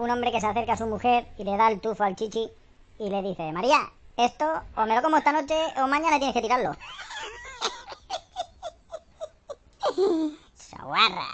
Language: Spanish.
un hombre que se acerca a su mujer y le da el tufo al chichi y le dice, María, esto o me lo como esta noche o mañana tienes que tirarlo. Saguarra.